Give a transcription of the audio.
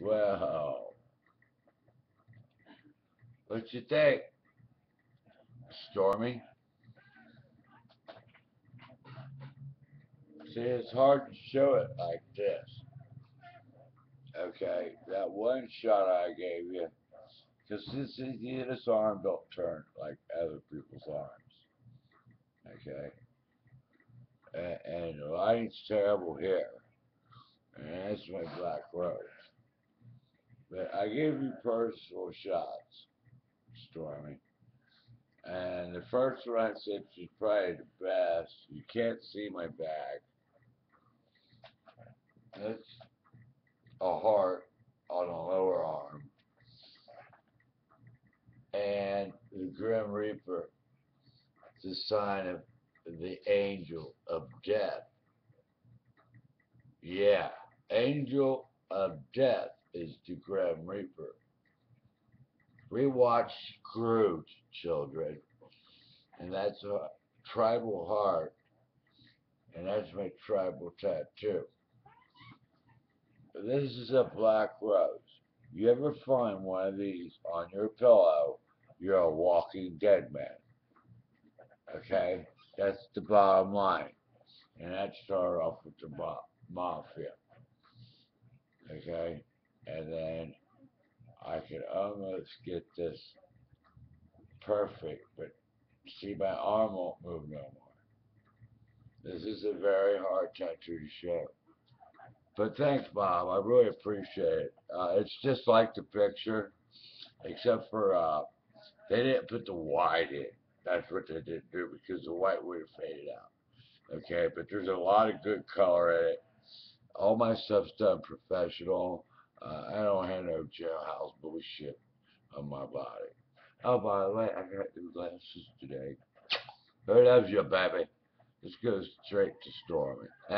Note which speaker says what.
Speaker 1: Well, what you think, Stormy? See, it's hard to show it like this. Okay, that one shot I gave you, because this is this arm don't turn like other people's arms. Okay, and, and the lighting's terrible here, and that's my black rose. But I gave you personal shots, Stormy. And the first one I said she's probably the best. You can't see my back. That's a heart on a lower arm. And the Grim Reaper, the sign of the angel of death. Yeah, angel of death is the Grim Reaper. Rewatch Scrooge, children. And that's a tribal heart. And that's my tribal tattoo. This is a black rose. You ever find one of these on your pillow, you're a walking dead man. Okay? That's the bottom line. And that started off with the mafia. Okay? And then I could almost get this perfect, but see my arm won't move no more. This is a very hard tattoo to show. But thanks, Bob. I really appreciate it. Uh, it's just like the picture, except for uh, they didn't put the white in. That's what they didn't do because the white would have faded out. Okay, but there's a lot of good color in it. All my stuff's done professional. Uh, I don't have no jailhouse bullshit on my body. Oh, by the way, I got new glasses today. Who loves you, baby? This goes straight to Stormy.